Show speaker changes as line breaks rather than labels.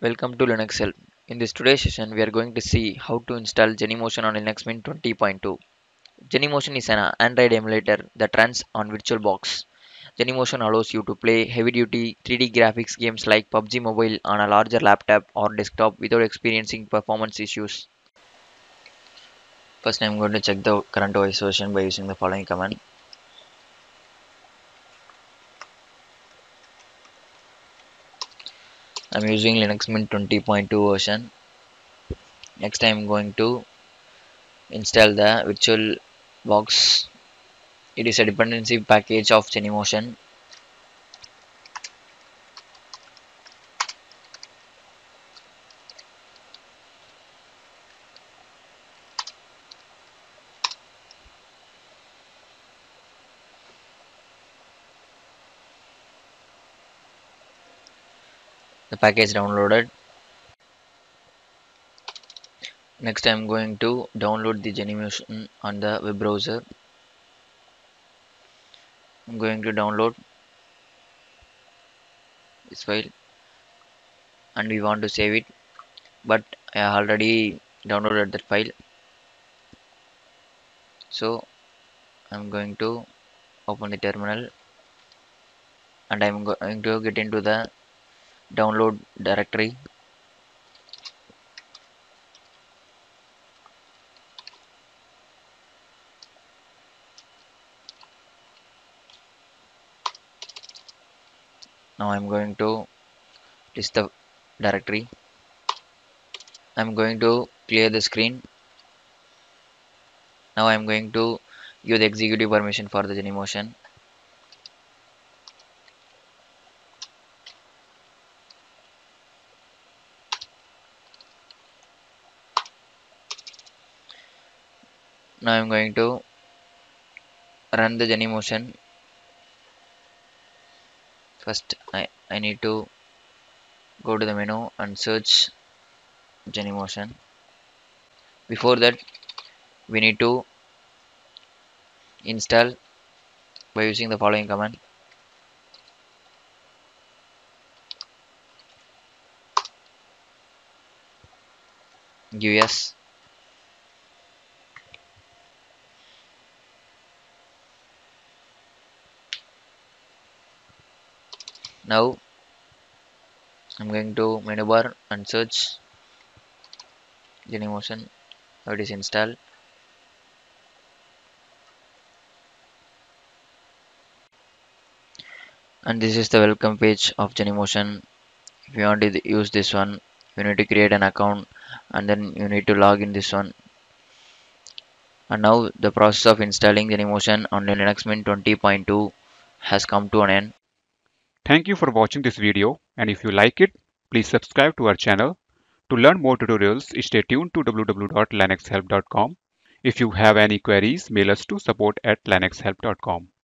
Welcome to Linux Help. In this today's session, we are going to see how to install Genymotion on Linux Mint 20.2. Genymotion is an Android emulator that runs on VirtualBox. Genymotion allows you to play heavy-duty 3D graphics games like PUBG Mobile on a larger laptop or desktop without experiencing performance issues. First, I am going to check the current OS version by using the following command. I'm using Linux Mint 20.2 version. Next I'm going to install the virtual box. It is a dependency package of Genymotion. The package downloaded. Next I'm going to download the Genymotion on the web browser. I'm going to download this file and we want to save it but I already downloaded that file. So I'm going to open the terminal and I'm going to get into the download directory. Now I'm going to list the directory. I'm going to clear the screen. Now I'm going to use the executive permission for the Genymotion now I'm going to run the Genymotion. First I, I need to go to the menu and search Genymotion. Before that we need to install by using the following command. Give now I'm going to menu bar and search. Genymotion how it is installed. And this is the welcome page of Genymotion if you want to use this one you need to create an account and then you need to log in this one. And now the process of installing Genymotion on Linux Mint 20.2 has come to an end
Thank you for watching this video and if you like it, please subscribe to our channel. To learn more tutorials, stay tuned to www.linuxhelp.com. If you have any queries, mail us to support at linuxhelp.com.